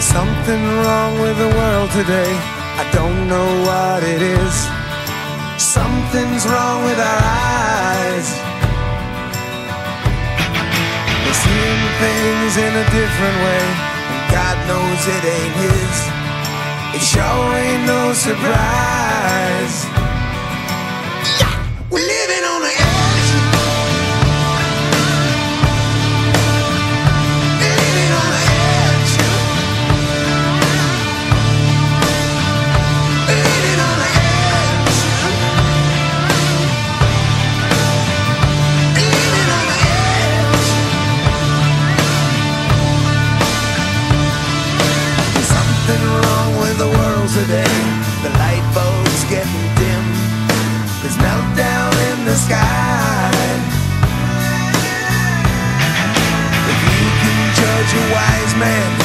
something wrong with the world today. I don't know what it is. Something's wrong with our eyes. We're seeing things in a different way. And God knows it ain't His. It sure ain't no surprise. Yeah, We're living on today. The light bulb's getting dim. There's meltdown in the sky. If you can judge a wise man